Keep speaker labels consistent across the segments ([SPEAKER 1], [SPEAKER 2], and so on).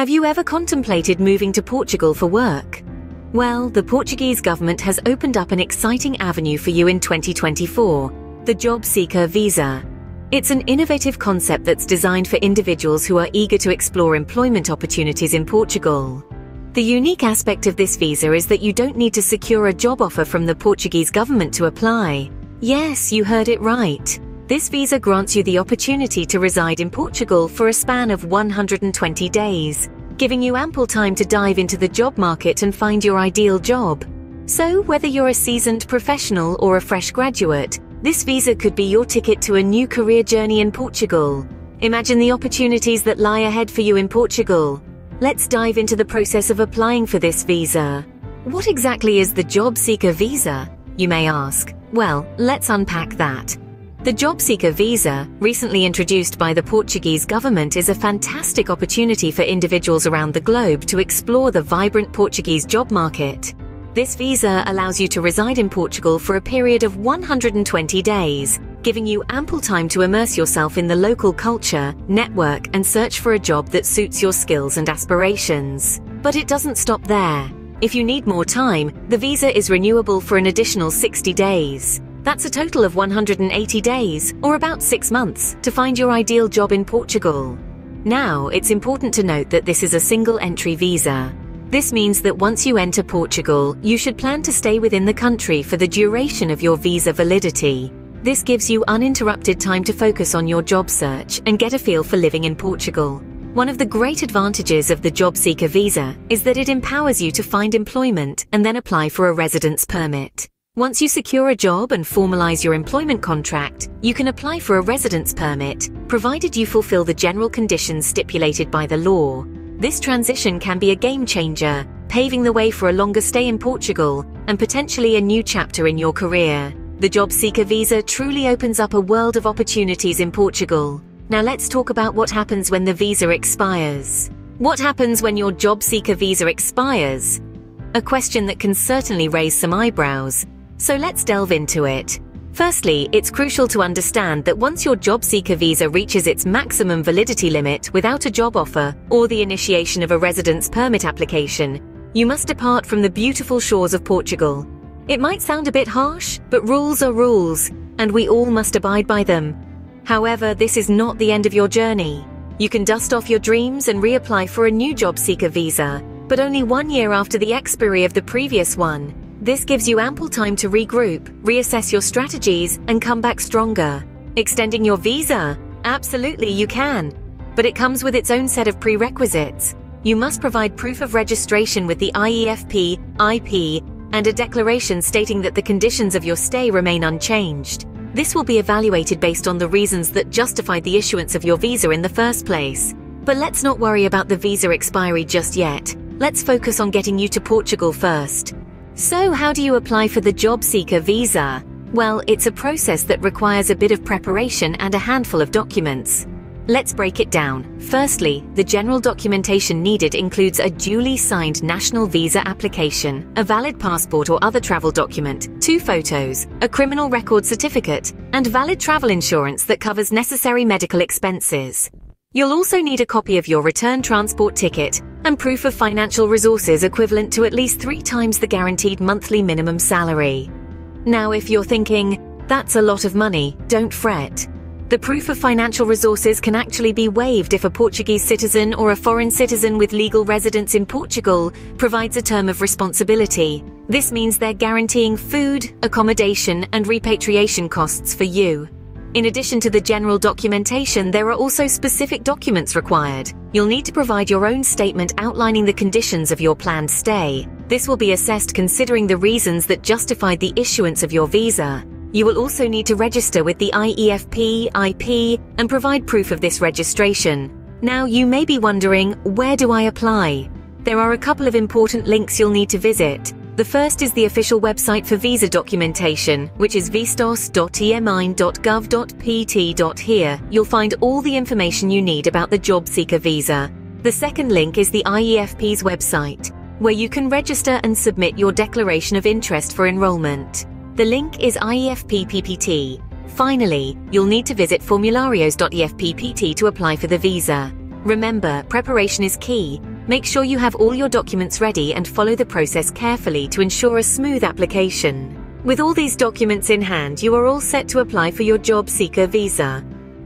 [SPEAKER 1] Have you ever contemplated moving to Portugal for work? Well, the Portuguese government has opened up an exciting avenue for you in 2024, the Job Seeker Visa. It's an innovative concept that's designed for individuals who are eager to explore employment opportunities in Portugal. The unique aspect of this visa is that you don't need to secure a job offer from the Portuguese government to apply. Yes, you heard it right. This visa grants you the opportunity to reside in Portugal for a span of 120 days, giving you ample time to dive into the job market and find your ideal job. So, whether you're a seasoned professional or a fresh graduate, this visa could be your ticket to a new career journey in Portugal. Imagine the opportunities that lie ahead for you in Portugal. Let's dive into the process of applying for this visa. What exactly is the Job Seeker Visa? You may ask. Well, let's unpack that. The Job Seeker Visa, recently introduced by the Portuguese government, is a fantastic opportunity for individuals around the globe to explore the vibrant Portuguese job market. This visa allows you to reside in Portugal for a period of 120 days, giving you ample time to immerse yourself in the local culture, network, and search for a job that suits your skills and aspirations. But it doesn't stop there. If you need more time, the visa is renewable for an additional 60 days. That's a total of 180 days, or about six months, to find your ideal job in Portugal. Now, it's important to note that this is a single entry visa. This means that once you enter Portugal, you should plan to stay within the country for the duration of your visa validity. This gives you uninterrupted time to focus on your job search and get a feel for living in Portugal. One of the great advantages of the Job Seeker visa is that it empowers you to find employment and then apply for a residence permit. Once you secure a job and formalize your employment contract, you can apply for a residence permit, provided you fulfill the general conditions stipulated by the law. This transition can be a game changer, paving the way for a longer stay in Portugal and potentially a new chapter in your career. The Job Seeker Visa truly opens up a world of opportunities in Portugal. Now let's talk about what happens when the visa expires. What happens when your Job Seeker Visa expires? A question that can certainly raise some eyebrows. So let's delve into it. Firstly, it's crucial to understand that once your job seeker visa reaches its maximum validity limit without a job offer or the initiation of a residence permit application, you must depart from the beautiful shores of Portugal. It might sound a bit harsh, but rules are rules, and we all must abide by them. However, this is not the end of your journey. You can dust off your dreams and reapply for a new job seeker visa, but only one year after the expiry of the previous one. This gives you ample time to regroup, reassess your strategies, and come back stronger. Extending your visa? Absolutely, you can. But it comes with its own set of prerequisites. You must provide proof of registration with the IEFP, IP, and a declaration stating that the conditions of your stay remain unchanged. This will be evaluated based on the reasons that justified the issuance of your visa in the first place. But let's not worry about the visa expiry just yet. Let's focus on getting you to Portugal first. So, how do you apply for the job seeker visa? Well, it's a process that requires a bit of preparation and a handful of documents. Let's break it down. Firstly, the general documentation needed includes a duly signed national visa application, a valid passport or other travel document, two photos, a criminal record certificate, and valid travel insurance that covers necessary medical expenses. You'll also need a copy of your return transport ticket and proof of financial resources equivalent to at least three times the guaranteed monthly minimum salary. Now, if you're thinking, that's a lot of money, don't fret. The proof of financial resources can actually be waived if a Portuguese citizen or a foreign citizen with legal residence in Portugal provides a term of responsibility. This means they're guaranteeing food, accommodation, and repatriation costs for you. In addition to the general documentation, there are also specific documents required. You'll need to provide your own statement outlining the conditions of your planned stay. This will be assessed considering the reasons that justified the issuance of your visa. You will also need to register with the IEFP, IP, and provide proof of this registration. Now, you may be wondering, where do I apply? There are a couple of important links you'll need to visit. The first is the official website for visa documentation, which is vistos.mne.gov.pt. Here, you'll find all the information you need about the job seeker visa. The second link is the IEFP's website, where you can register and submit your declaration of interest for enrolment. The link is IEFP PPT. Finally, you'll need to visit formularios.efppt to apply for the visa. Remember, preparation is key. Make sure you have all your documents ready and follow the process carefully to ensure a smooth application. With all these documents in hand, you are all set to apply for your job seeker visa.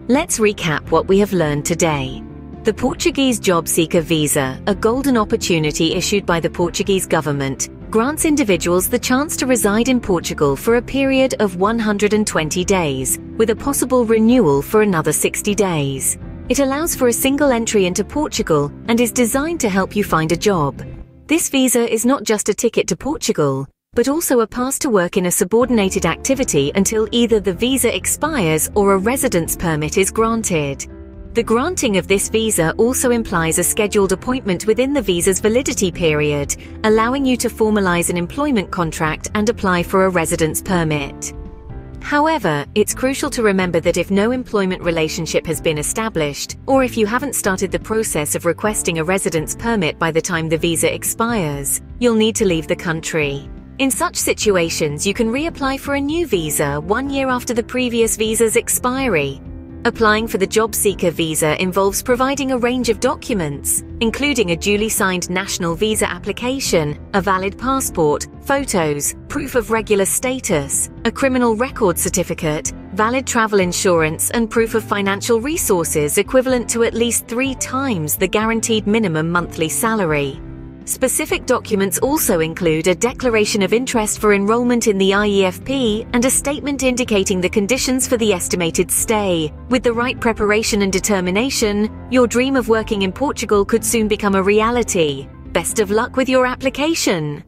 [SPEAKER 1] Let's recap what we have learned today. The Portuguese Job Seeker Visa, a golden opportunity issued by the Portuguese government, grants individuals the chance to reside in Portugal for a period of 120 days, with a possible renewal for another 60 days. It allows for a single entry into Portugal and is designed to help you find a job. This visa is not just a ticket to Portugal, but also a pass to work in a subordinated activity until either the visa expires or a residence permit is granted. The granting of this visa also implies a scheduled appointment within the visa's validity period, allowing you to formalize an employment contract and apply for a residence permit. However, it's crucial to remember that if no employment relationship has been established, or if you haven't started the process of requesting a residence permit by the time the visa expires, you'll need to leave the country. In such situations, you can reapply for a new visa one year after the previous visa's expiry, Applying for the job seeker visa involves providing a range of documents, including a duly signed national visa application, a valid passport, photos, proof of regular status, a criminal record certificate, valid travel insurance, and proof of financial resources equivalent to at least three times the guaranteed minimum monthly salary. Specific documents also include a declaration of interest for enrolment in the IEFP and a statement indicating the conditions for the estimated stay. With the right preparation and determination, your dream of working in Portugal could soon become a reality. Best of luck with your application!